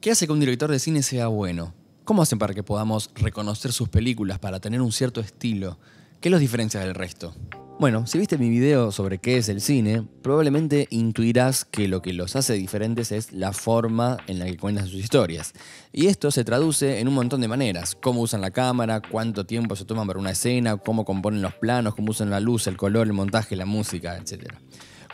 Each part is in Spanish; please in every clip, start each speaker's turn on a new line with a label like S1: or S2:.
S1: ¿Qué hace que un director de cine sea bueno? ¿Cómo hacen para que podamos reconocer sus películas, para tener un cierto estilo? ¿Qué los diferencia del resto? Bueno, si viste mi video sobre qué es el cine, probablemente intuirás que lo que los hace diferentes es la forma en la que cuentan sus historias. Y esto se traduce en un montón de maneras. Cómo usan la cámara, cuánto tiempo se toman para una escena, cómo componen los planos, cómo usan la luz, el color, el montaje, la música, etc.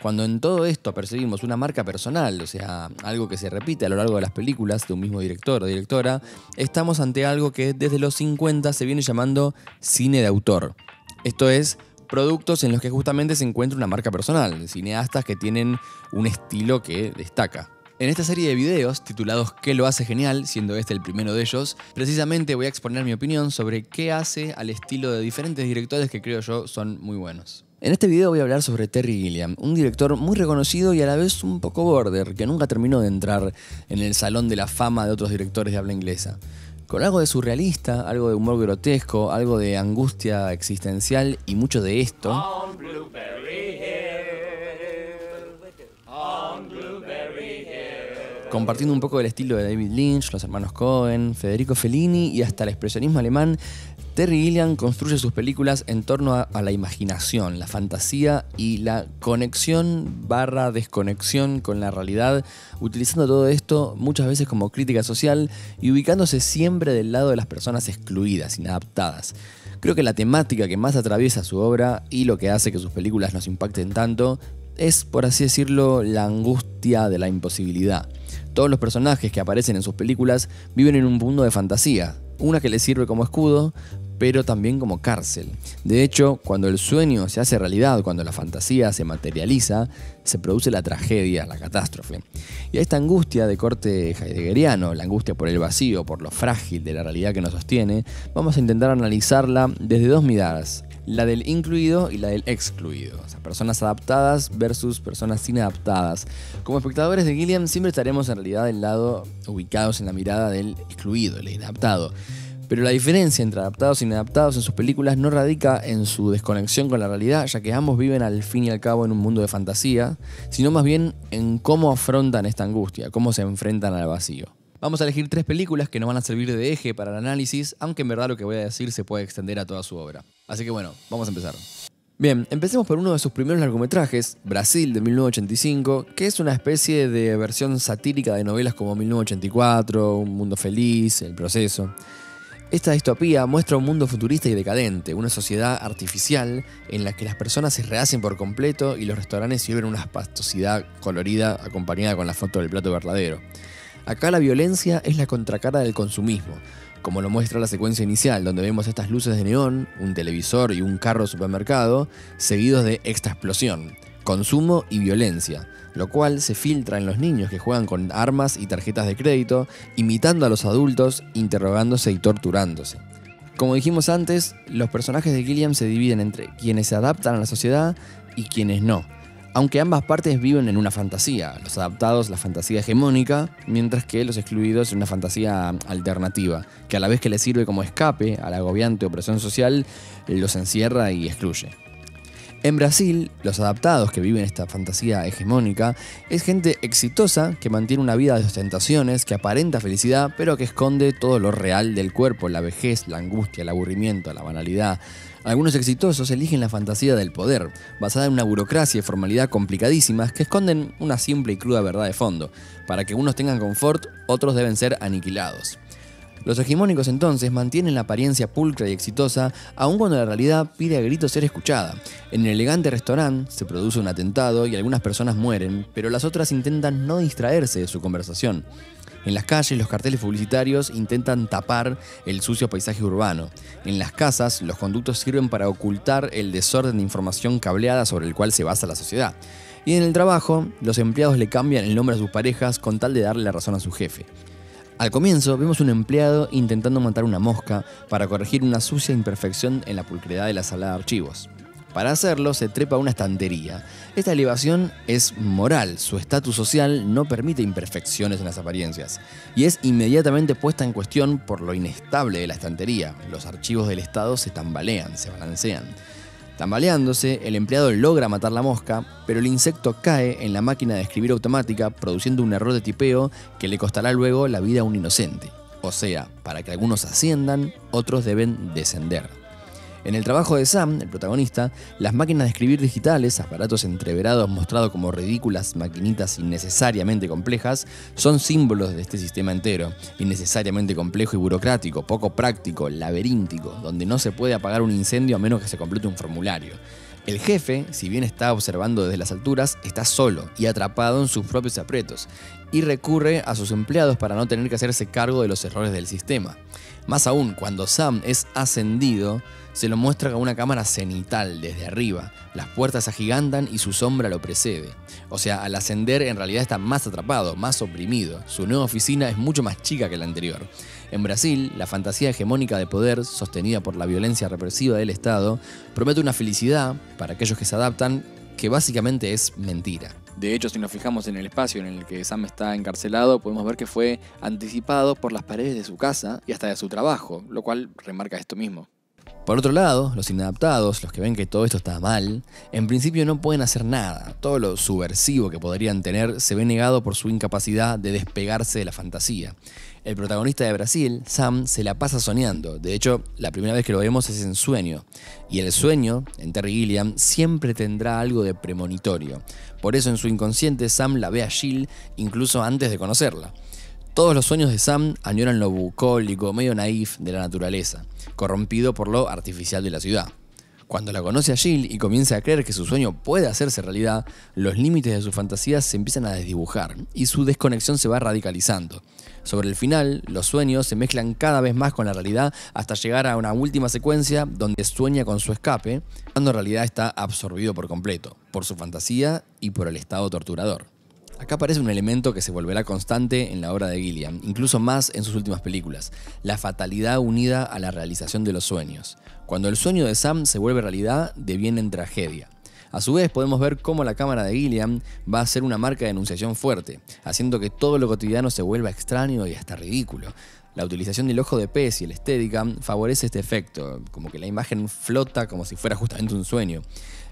S1: Cuando en todo esto percibimos una marca personal, o sea, algo que se repite a lo largo de las películas de un mismo director o directora, estamos ante algo que desde los 50 se viene llamando cine de autor. Esto es productos en los que justamente se encuentra una marca personal, cineastas que tienen un estilo que destaca. En esta serie de videos, titulados ¿Qué lo hace genial?, siendo este el primero de ellos, precisamente voy a exponer mi opinión sobre qué hace al estilo de diferentes directores que creo yo son muy buenos. En este video voy a hablar sobre Terry Gilliam, un director muy reconocido y a la vez un poco border, que nunca terminó de entrar en el salón de la fama de otros directores de habla inglesa con algo de surrealista, algo de humor grotesco, algo de angustia existencial y mucho de esto. Compartiendo un poco del estilo de David Lynch, los hermanos Cohen, Federico Fellini y hasta el expresionismo alemán, Terry Gilliam construye sus películas en torno a, la imaginación, la fantasía y la conexión barra desconexión con la realidad, utilizando todo esto muchas veces como crítica social y ubicándose siempre del lado de las personas excluidas, inadaptadas. Creo que la temática que más atraviesa su obra y lo que hace que sus películas nos impacten tanto es, por así decirlo, la angustia de la imposibilidad. Todos los personajes que aparecen en sus películas viven en un mundo de fantasía, una que les sirve como escudo, pero también como cárcel. De hecho, cuando el sueño se hace realidad, cuando la fantasía se materializa, se produce la tragedia, la catástrofe. Y a esta angustia de corte heideggeriano, la angustia por el vacío, por lo frágil de la realidad que nos sostiene, vamos a intentar analizarla desde dos miradas. La del incluido y la del excluido. O sea, personas adaptadas versus personas inadaptadas. Como espectadores de Gilliam siempre estaremos en realidad del lado ubicados en la mirada del excluido, el inadaptado. Pero la diferencia entre adaptados e inadaptados en sus películas no radica en su desconexión con la realidad, ya que ambos viven al fin y al cabo en un mundo de fantasía, sino más bien en cómo afrontan esta angustia, cómo se enfrentan al vacío. Vamos a elegir tres películas que nos van a servir de eje para el análisis, aunque en verdad lo que voy a decir se puede extender a toda su obra. Así que bueno, vamos a empezar. Bien, empecemos por uno de sus primeros largometrajes, Brasil de 1985, que es una especie de versión satírica de novelas como 1984, Un Mundo Feliz, El Proceso. Esta distopía muestra un mundo futurista y decadente, una sociedad artificial en la que las personas se rehacen por completo y los restaurantes sirven una pastosidad colorida acompañada con la foto del plato verdadero. Acá la violencia es la contracara del consumismo, como lo muestra la secuencia inicial, donde vemos estas luces de neón, un televisor y un carro supermercado, seguidos de esta explosión, consumo y violencia, lo cual se filtra en los niños que juegan con armas y tarjetas de crédito, imitando a los adultos, interrogándose y torturándose. Como dijimos antes, los personajes de Gilliam se dividen entre quienes se adaptan a la sociedad y quienes no, aunque ambas partes viven en una fantasía, los adaptados la fantasía hegemónica, mientras que los excluidos una fantasía alternativa, que a la vez que les sirve como escape a la agobiante opresión social, los encierra y excluye. En Brasil, los adaptados que viven esta fantasía hegemónica es gente exitosa que mantiene una vida de ostentaciones, que aparenta felicidad, pero que esconde todo lo real del cuerpo, la vejez, la angustia, el aburrimiento, la banalidad. Algunos exitosos eligen la fantasía del poder, basada en una burocracia y formalidad complicadísimas que esconden una simple y cruda verdad de fondo. Para que unos tengan confort, otros deben ser aniquilados. Los hegemónicos entonces mantienen la apariencia pulcra y exitosa, aun cuando la realidad pide a gritos ser escuchada. En el elegante restaurante se produce un atentado y algunas personas mueren, pero las otras intentan no distraerse de su conversación. En las calles, los carteles publicitarios intentan tapar el sucio paisaje urbano. En las casas, los conductos sirven para ocultar el desorden de información cableada sobre el cual se basa la sociedad. Y en el trabajo, los empleados le cambian el nombre a sus parejas con tal de darle la razón a su jefe. Al comienzo vemos un empleado intentando matar una mosca para corregir una sucia imperfección en la pulcredad de la sala de archivos. Para hacerlo se trepa a una estantería. Esta elevación es moral, su estatus social no permite imperfecciones en las apariencias y es inmediatamente puesta en cuestión por lo inestable de la estantería. Los archivos del Estado se tambalean, se balancean. Tambaleándose, el empleado logra matar la mosca, pero el insecto cae en la máquina de escribir automática, produciendo un error de tipeo que le costará luego la vida a un inocente. O sea, para que algunos asciendan, otros deben descender. En el trabajo de Sam, el protagonista, las máquinas de escribir digitales, aparatos entreverados mostrados como ridículas maquinitas innecesariamente complejas, son símbolos de este sistema entero, innecesariamente complejo y burocrático, poco práctico, laberíntico, donde no se puede apagar un incendio a menos que se complete un formulario. El jefe, si bien está observando desde las alturas, está solo y atrapado en sus propios apretos, y recurre a sus empleados para no tener que hacerse cargo de los errores del sistema. Más aún, cuando Sam es ascendido, se lo muestra con una cámara cenital desde arriba. Las puertas agigantan y su sombra lo precede. O sea, al ascender en realidad está más atrapado, más oprimido. Su nueva oficina es mucho más chica que la anterior. En Brasil, la fantasía hegemónica de poder, sostenida por la violencia represiva del Estado, promete una felicidad, para aquellos que se adaptan, que básicamente es mentira. De hecho, si nos fijamos en el espacio en el que Sam está encarcelado, podemos ver que fue anticipado por las paredes de su casa y hasta de su trabajo, lo cual remarca esto mismo. Por otro lado, los inadaptados, los que ven que todo esto está mal, en principio no pueden hacer nada. Todo lo subversivo que podrían tener se ve negado por su incapacidad de despegarse de la fantasía. El protagonista de Brasil, Sam, se la pasa soñando. De hecho, la primera vez que lo vemos es en sueño. Y el sueño, en Terry Gilliam, siempre tendrá algo de premonitorio. Por eso en su inconsciente Sam la ve a Jill incluso antes de conocerla. Todos los sueños de Sam añoran lo bucólico, medio naif de la naturaleza, corrompido por lo artificial de la ciudad. Cuando la conoce a Jill y comienza a creer que su sueño puede hacerse realidad, los límites de su fantasía se empiezan a desdibujar y su desconexión se va radicalizando. Sobre el final, los sueños se mezclan cada vez más con la realidad hasta llegar a una última secuencia donde sueña con su escape, cuando en realidad está absorbido por completo, por su fantasía y por el estado torturador. Acá aparece un elemento que se volverá constante en la obra de Gilliam, incluso más en sus últimas películas, la fatalidad unida a la realización de los sueños. Cuando el sueño de Sam se vuelve realidad, deviene en tragedia. A su vez podemos ver cómo la cámara de Gilliam va a ser una marca de enunciación fuerte, haciendo que todo lo cotidiano se vuelva extraño y hasta ridículo. La utilización del ojo de pez y el estética favorece este efecto, como que la imagen flota como si fuera justamente un sueño.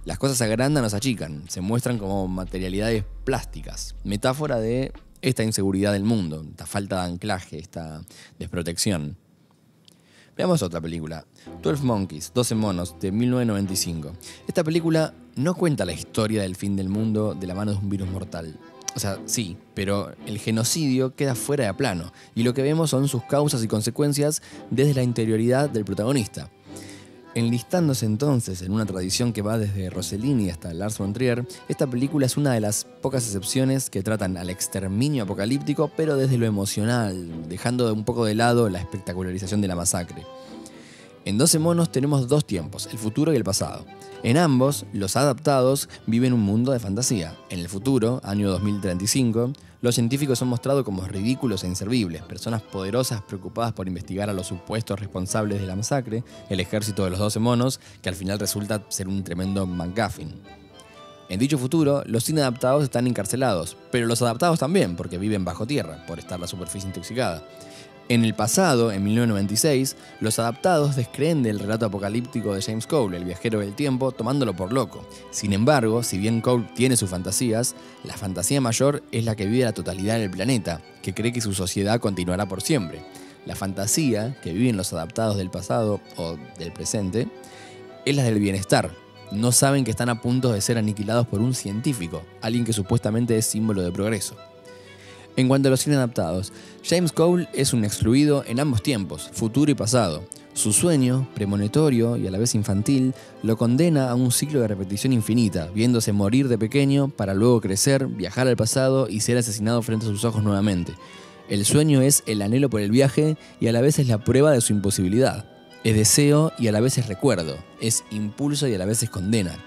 S1: Las cosas se agrandan o se achican, se muestran como materialidades plásticas, metáfora de esta inseguridad del mundo, esta falta de anclaje, esta desprotección. Veamos otra película, 12 Monkeys, 12 monos, de 1995. Esta película no cuenta la historia del fin del mundo de la mano de un virus mortal. O sea, sí, pero el genocidio queda fuera de plano y lo que vemos son sus causas y consecuencias desde la interioridad del protagonista. Enlistándose entonces en una tradición que va desde Rossellini hasta Lars von Trier, esta película es una de las pocas excepciones que tratan al exterminio apocalíptico, pero desde lo emocional, dejando un poco de lado la espectacularización de la masacre. En 12 monos tenemos dos tiempos, el futuro y el pasado. En ambos, los adaptados viven un mundo de fantasía. En el futuro, año 2035, los científicos son mostrados como ridículos e inservibles, personas poderosas preocupadas por investigar a los supuestos responsables de la masacre, el ejército de los 12 monos, que al final resulta ser un tremendo McGuffin. En dicho futuro, los inadaptados están encarcelados, pero los adaptados también, porque viven bajo tierra, por estar la superficie intoxicada. En el pasado, en 1996, los adaptados descreen del relato apocalíptico de James Cole, el viajero del tiempo, tomándolo por loco. Sin embargo, si bien Cole tiene sus fantasías, la fantasía mayor es la que vive la totalidad del planeta, que cree que su sociedad continuará por siempre. La fantasía que viven los adaptados del pasado o del presente es la del bienestar. No saben que están a punto de ser aniquilados por un científico, alguien que supuestamente es símbolo de progreso. En cuanto a los inadaptados, James Cole es un excluido en ambos tiempos, futuro y pasado. Su sueño, premonitorio y a la vez infantil, lo condena a un ciclo de repetición infinita, viéndose morir de pequeño para luego crecer, viajar al pasado y ser asesinado frente a sus ojos nuevamente. El sueño es el anhelo por el viaje y a la vez es la prueba de su imposibilidad. Es deseo y a la vez es recuerdo, es impulso y a la vez es condena.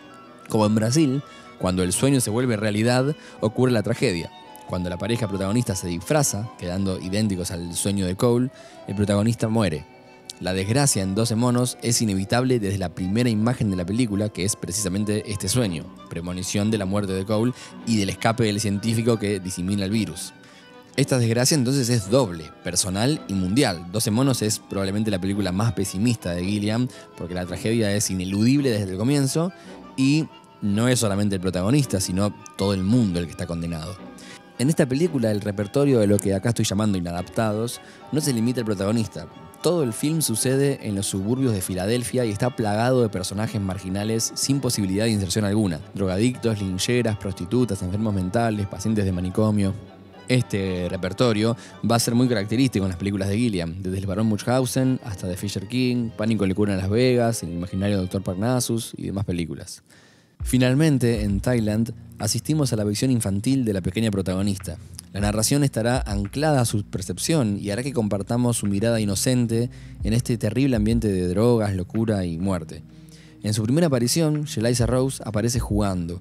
S1: Como en Brasil, cuando el sueño se vuelve realidad, ocurre la tragedia. Cuando la pareja protagonista se disfraza, quedando idénticos al sueño de Cole, el protagonista muere. La desgracia en 12 monos es inevitable desde la primera imagen de la película, que es precisamente este sueño, premonición de la muerte de Cole y del escape del científico que disimina el virus. Esta desgracia entonces es doble, personal y mundial. 12 monos es probablemente la película más pesimista de Gilliam, porque la tragedia es ineludible desde el comienzo y no es solamente el protagonista, sino todo el mundo el que está condenado. En esta película el repertorio de lo que acá estoy llamando inadaptados no se limita al protagonista. Todo el film sucede en los suburbios de Filadelfia y está plagado de personajes marginales sin posibilidad de inserción alguna. Drogadictos, lincheras, prostitutas, enfermos mentales, pacientes de manicomio. Este repertorio va a ser muy característico en las películas de Gilliam, desde el Barón Munchausen hasta The Fisher King, Pánico en Cura en Las Vegas, El imaginario Dr. Parnassus y demás películas. Finalmente, en Thailand, asistimos a la visión infantil de la pequeña protagonista. La narración estará anclada a su percepción y hará que compartamos su mirada inocente en este terrible ambiente de drogas, locura y muerte. En su primera aparición, Shelisa Rose aparece jugando,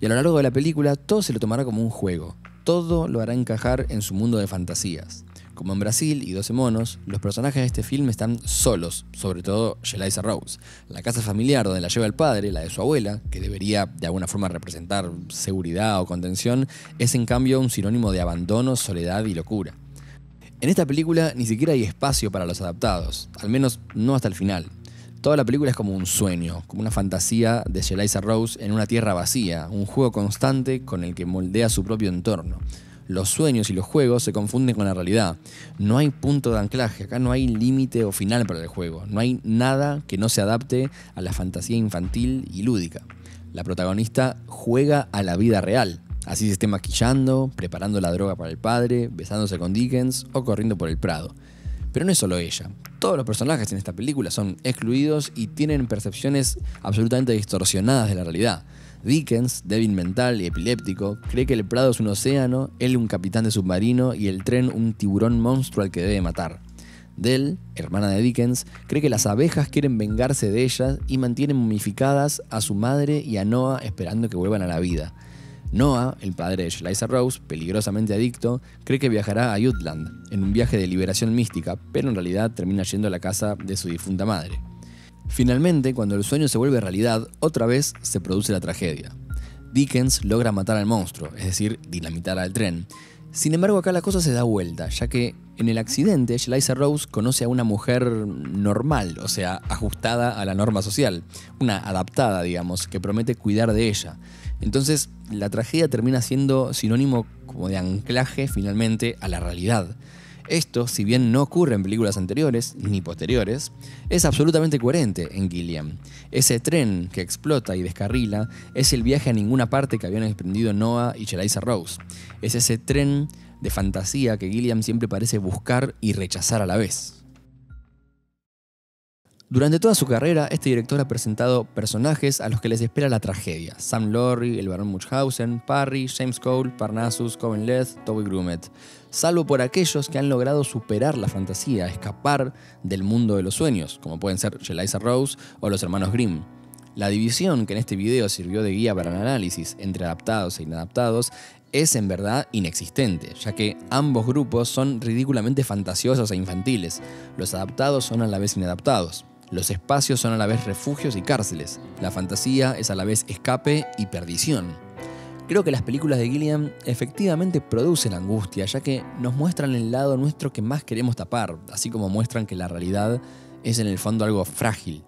S1: y a lo largo de la película todo se lo tomará como un juego todo lo hará encajar en su mundo de fantasías. Como en Brasil y 12 monos, los personajes de este film están solos, sobre todo Shelisa Rose. La casa familiar donde la lleva el padre, la de su abuela, que debería de alguna forma representar seguridad o contención, es en cambio un sinónimo de abandono, soledad y locura. En esta película ni siquiera hay espacio para los adaptados, al menos no hasta el final. Toda la película es como un sueño, como una fantasía de Shelisa Rose en una tierra vacía, un juego constante con el que moldea su propio entorno. Los sueños y los juegos se confunden con la realidad. No hay punto de anclaje, acá no hay límite o final para el juego. No hay nada que no se adapte a la fantasía infantil y lúdica. La protagonista juega a la vida real. Así se esté maquillando, preparando la droga para el padre, besándose con Dickens o corriendo por el Prado. Pero no es solo ella. Todos los personajes en esta película son excluidos y tienen percepciones absolutamente distorsionadas de la realidad. Dickens, débil mental y epiléptico, cree que el Prado es un océano, él un capitán de submarino y el tren un tiburón monstruo al que debe matar. Dell, hermana de Dickens, cree que las abejas quieren vengarse de ellas y mantienen momificadas a su madre y a Noah esperando que vuelvan a la vida. Noah, el padre de Shelisa Rose, peligrosamente adicto, cree que viajará a Jutland en un viaje de liberación mística, pero en realidad termina yendo a la casa de su difunta madre. Finalmente, cuando el sueño se vuelve realidad, otra vez se produce la tragedia. Dickens logra matar al monstruo, es decir, dinamitar al tren. Sin embargo, acá la cosa se da vuelta, ya que en el accidente, Shelisa Rose conoce a una mujer normal, o sea, ajustada a la norma social, una adaptada, digamos, que promete cuidar de ella. Entonces, la tragedia termina siendo sinónimo como de anclaje finalmente a la realidad. Esto, si bien no ocurre en películas anteriores ni posteriores, es absolutamente coherente en Gilliam. Ese tren que explota y descarrila es el viaje a ninguna parte que habían emprendido Noah y Shelisa Rose. Es ese tren de fantasía que Gilliam siempre parece buscar y rechazar a la vez. Durante toda su carrera, este director ha presentado personajes a los que les espera la tragedia. Sam Lorry, el barón Munchausen, Parry, James Cole, Parnassus, Coven Leth, Toby Grumet. Salvo por aquellos que han logrado superar la fantasía, escapar del mundo de los sueños, como pueden ser Shelisa Rose o los hermanos Grimm. La división que en este video sirvió de guía para el análisis entre adaptados e inadaptados es en verdad inexistente, ya que ambos grupos son ridículamente fantasiosos e infantiles. Los adaptados son a la vez inadaptados. Los espacios son a la vez refugios y cárceles. La fantasía es a la vez escape y perdición. Creo que las películas de Gilliam efectivamente producen angustia, ya que nos muestran el lado nuestro que más queremos tapar, así como muestran que la realidad es en el fondo algo frágil.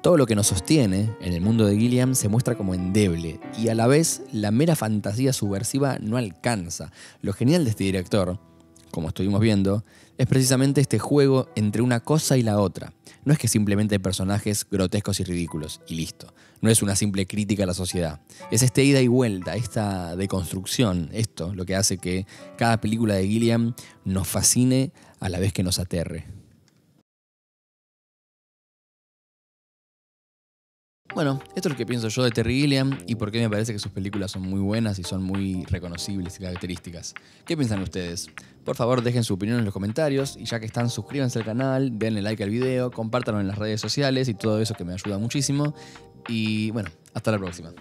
S1: Todo lo que nos sostiene en el mundo de Gilliam se muestra como endeble y a la vez la mera fantasía subversiva no alcanza. Lo genial de este director, como estuvimos viendo, es precisamente este juego entre una cosa y la otra. No es que simplemente personajes grotescos y ridículos y listo. No es una simple crítica a la sociedad. Es esta ida y vuelta, esta deconstrucción, esto lo que hace que cada película de Gilliam nos fascine a la vez que nos aterre. Bueno, esto es lo que pienso yo de Terry Gilliam y por qué me parece que sus películas son muy buenas y son muy reconocibles y características. ¿Qué piensan ustedes? Por favor, dejen su opinión en los comentarios y ya que están, suscríbanse al canal, denle like al video, compártanlo en las redes sociales y todo eso que me ayuda muchísimo. Y bueno, hasta la próxima.